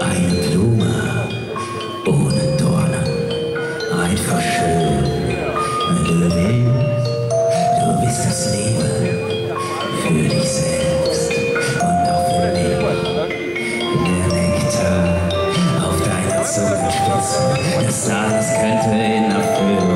Eine Blume ohne Dornen, einfach schön. Du bist das Leben für dich selbst und auch für mich. Der Nektar auf deiner Zungenspitze, das alles könnte in Erfüllung.